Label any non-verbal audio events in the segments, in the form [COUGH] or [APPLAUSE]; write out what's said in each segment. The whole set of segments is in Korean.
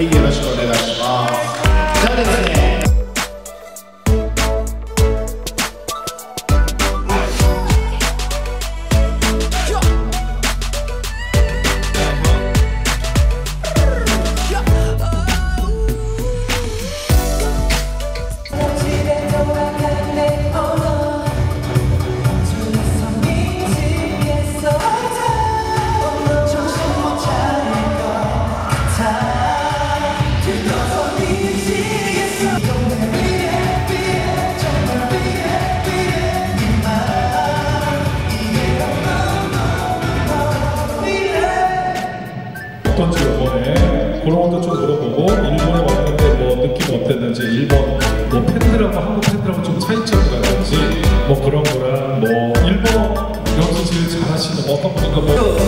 어떤지 일본에 왔는데 뭐 느낌 어땠는지 일본 뭐 팬들하고 한국 팬들하고 좀 차이점이 라든지 뭐 그런 거랑 뭐 일본어 여기서 제일 잘하시는 어떤 분인가 뭐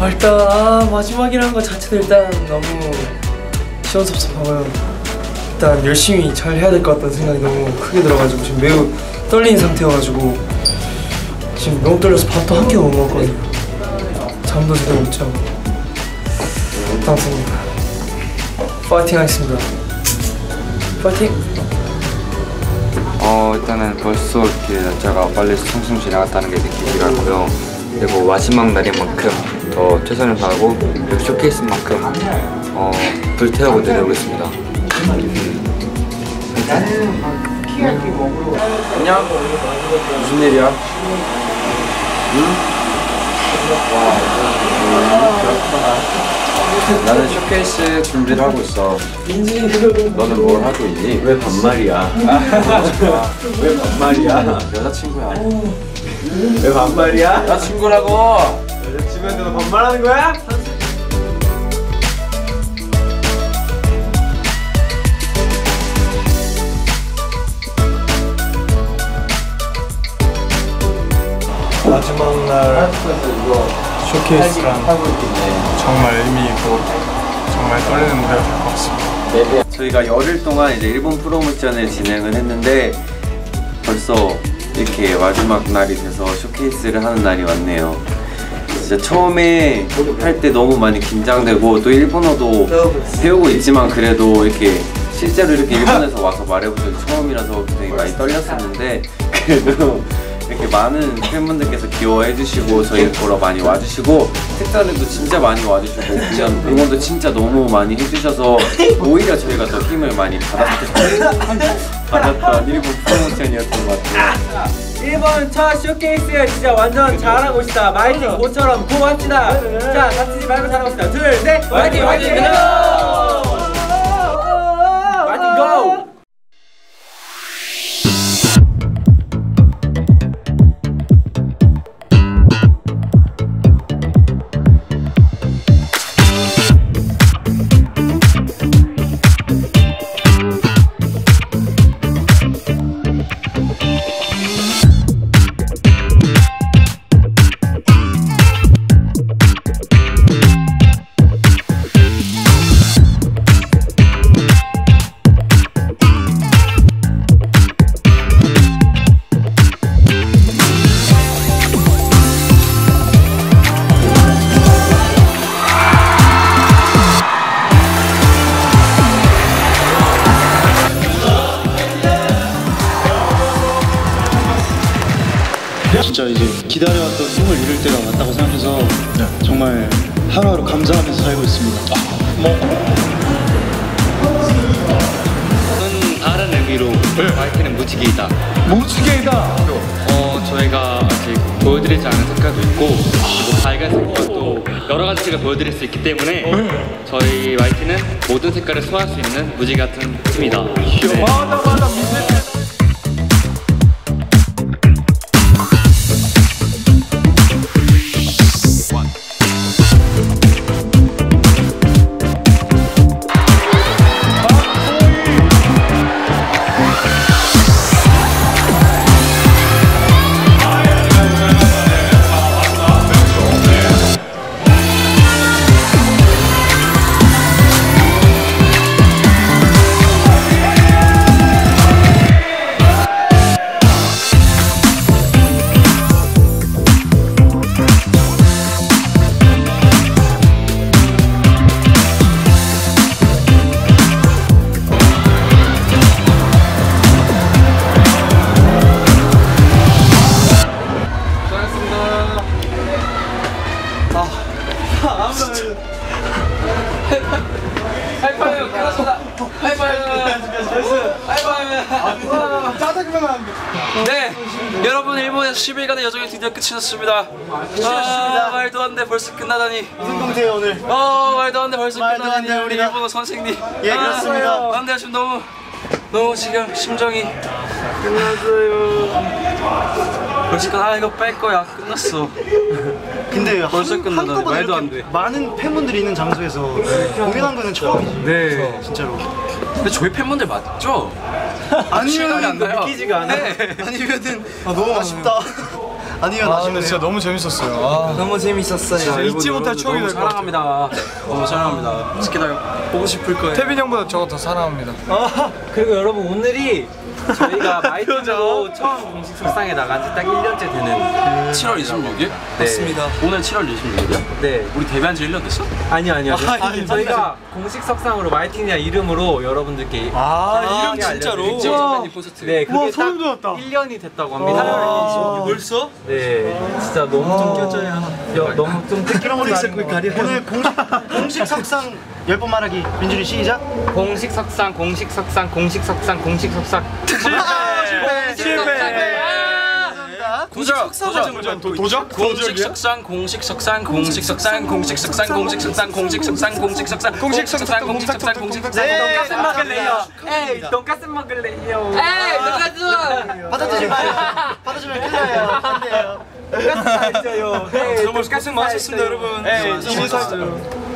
아, 일단 아, 마지막이라는 것 자체도 일단 너무 시원섭섭하고요. 일단 열심히 잘 해야 될 것 같다는 생각이 너무 크게 들어가지고 지금 매우 떨리는 상태여가지고 지금 너무 떨려서 밥도 한 끼도 못 먹었거든요. 잠도 제대로 못 자고. 아무튼 파이팅 하겠습니다. 파이팅! 어 일단은 벌써 이렇게 날짜가 빨리 숭숭 지나갔다는 게 느끼지가 않고요 그리고 마지막 날인 만큼 더 최선을 다하고 그리고 쇼케이스인 만큼 어, 불태우고 내려오겠습니다 안녕 무슨 일이야? 나는 쇼케이스 준비를 하고 있어 너는 뭘 하고 있니? 왜 반말이야? [LAUGHS] 왜 반말이야? 여자친구야 왜 반말이야? 여자친구라고 여자친구한테 너 반말하는 거야? 마지막 날 쇼케이스랑 정말 의미 있고 정말 떨리는 무대가 될 것 같습니다. 저희가 열흘 동안 이제 일본 프로모션을 진행을 했는데 벌써 이렇게 마지막 날이 돼서 쇼케이스를 하는 날이 왔네요. 진짜 처음에 할 때 너무 많이 긴장되고 또 일본어도 배우고 있지만 그래도 이렇게 실제로 이렇게 일본에서 와서 말해본 적이 처음이라서 굉장히 많이 떨렸었는데 그래도 이렇게 많은 팬분들께서 귀여워해 주시고 저희 보러 많이 와주시고 특단에도 진짜 많이 와주시고 그냥 [LAUGHS] 응원도 진짜 너무 많이 해주셔서 오히려 저희가 더 힘을 많이 받았던 받았던 일본 프로모션이었던 것 같아요. 일본 첫 쇼케이스에 진짜 완전 잘하고 있다. 마이팅 고처럼 고맙시다. 자, 다치지 말고 잘하고 있다. 둘, 셋, 화이팅, 화이팅, 진짜 이제 기다려왔던 꿈을 이룰 때가 왔다고 생각해서 정말 하루하루 감사하면서 살고 있습니다. 저는 다른 의미로 화이트는 무지개이다. 무지개이다. 어 저희가 아직 보여드리지 않은 색깔도 있고 그리고 빨간색과 또 여러 가지 색을 보여드릴 수 있기 때문에 저희 YT는 모든 색깔을 소화할 수 있는 무지개 같은 팀이다. 네. 맞아 맞아 미세. 네, 여러분 일본에서 10일간의 여정이 드디어 끝이 났습니다. 아, 말도 안 돼, 벌써 끝나다니. 무슨 동태예요 오늘? 어, 말도 안 돼, 벌써 말도 안 끝나다니. 돼, 우리 우리가. 일본어 선생님. 예, 그렇습니다. 안 돼, 지금 너무, 너무 지금 심정이 끝났어요. 벌써 끝, 아, 이거 뺄 거야. 끝났어. 근데 벌써 한- 끝나다니. 한꺼번에 말도 안 이렇게 돼. 많은 팬분들이 있는 장소에서 공연한 거는 처음이지. 네. 진짜로. 근데 저희 팬분들 맞죠? 나요. 믿기지가 않아. 네. 아니면은 아, 너무 아쉽다. 아니면 아, 쉽네 진짜 너무 재밌었어요. 너무 재밌었어요. 잊지 못할 추억이 될 것 같아요. 사랑합니다. 너무 사랑합니다. 스키다요. 보고 싶을 거예요. 태빈 형보다 저가 더 사랑합니다. 그리고 여러분 오늘이 저희가 마이팅으로 처음 공식 석상에 나간 지 딱 1년째 되는 7월 26일? 맞습니다. 오늘 7월 26일이야? 네 우리 데뷔한 지 1년 됐어? 아니요 아니요 아니, 저희가 공식 석상으로 마이팅이야 이름으로 여러분들께 아, 이름 진짜로? 선배님 콘서트. 네 그게 우와, 소름 딱 돋았다. 1년이 됐다고 합니다 벌써? 네 진짜 너무 좀 껴져요 너무 좀 뜻깊은 날인 것 오늘 공식 공식 석상 열 번 말하기. 민준이 시작. 공식 석상 공식 석상 공식 석상 공식 석상 도적! 도적! 도적? 공식 석상, 공식 석상, 공식 석상, 공식 석상, 공식 석상, 공식 석상, 공식 석상, 공식 석상, 공식 석상, 공식 석상. 돈가스 먹을래요 에이 돈가스 먹을래요 에이 돈가스 받아주지 마요. 받아주면 큰일 나요. 안 돼요. 있어요 에이 정말 고생 많으셨습니다, 여러분. 에이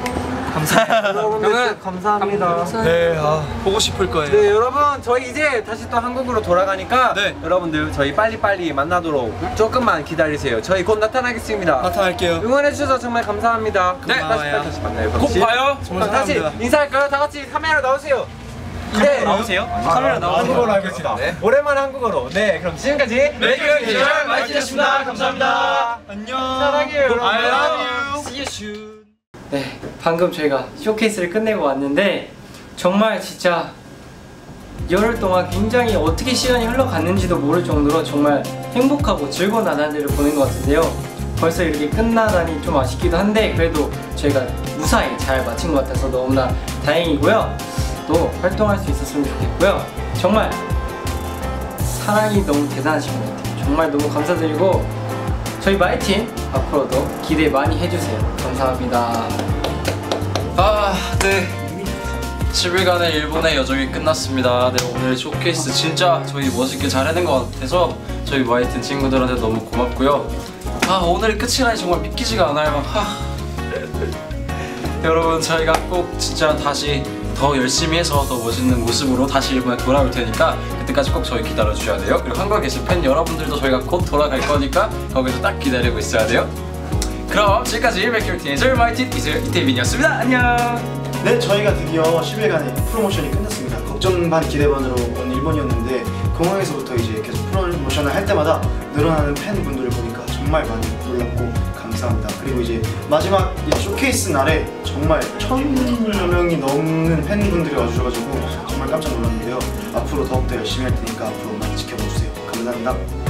여러분들 감사합니다 네, 아. 보고 싶을 거예요. 네 여러분 저희 이제 다시 또 한국으로 돌아가니까 네. 여러분들 저희 빨리빨리 만나도록 조금만 기다리세요 저희 곧 나타나겠습니다 나타날게요. 응원해 주셔서 정말 감사합니다 네. 다시 다시 만나요 곧 시- 봐요. 그럼 다시 인사할까요? 다 같이 카메라 나오세요 네 나오세요? 카메라 나오세요 한국어로 하겠습니다. 네. 오랜만에 한국어로 네 그럼 지금까지 메이크업 기절 마이티였습니다. 감사합니다. 안녕. 사랑해요 여러분 I love you. See you soon. 네, 방금 저희가 쇼케이스를 끝내고 왔는데 정말 진짜 열흘 동안 굉장히 어떻게 시간이 흘러갔는지도 모를 정도로 정말 행복하고 즐거운 나날들을 보낸 것 같은데요. 벌써 이렇게 끝나다니 좀 아쉽기도 한데 그래도 저희가 무사히 잘 마친 것 같아서 너무나 다행이고요. 또 활동할 수 있었으면 좋겠고요. 정말 사랑이 너무 대단하신 것 같아요. 정말 너무 감사드리고 저희 마이팀 앞으로도 기대 많이 해주세요. 감사합니다. 아, 네. 10일간의 일본의 여정이 끝났습니다. 네, 오늘 쇼케이스 진짜 저희 멋있게 잘 해낸 것 같아서 저희 마이튼 친구들한테 너무 고맙고요. 아, 오늘이 끝이라니 정말 믿기지가 않아요. 하. [LAUGHS] 여러분, 저희가 꼭 진짜 다시 더 열심히 해서 더 멋있는 모습으로 다시 일본에 돌아올 테니까 그때까지 꼭 저희 기다려 주셔야 돼요. 그리고 한국에 계신 팬 여러분들도 저희가 곧 돌아갈 거니까 거기서 딱 기다리고 있어야 돼요. 그럼 지금까지 맥큐티니즈 마이티 이슬 이태빈이었습니다. 안녕. 네, 저희가 드디어 10일간의 프로모션이 끝났습니다. 걱정 반 기대 반으로 온 일본이었는데 공항에서부터 이제 계속 프로모션을 할 때마다 늘어나는 팬분들을 보니까 정말 많이 놀랍고 감사합니다. 그리고 이제 마지막 이 쇼케이스 날에 정말 천여 명이 넘는 팬분들이 와주셔가지고 정말 깜짝 놀랐는데요. 앞으로 더욱더 열심히 할 테니까 앞으로 많이 지켜봐 주세요. 감사합니다.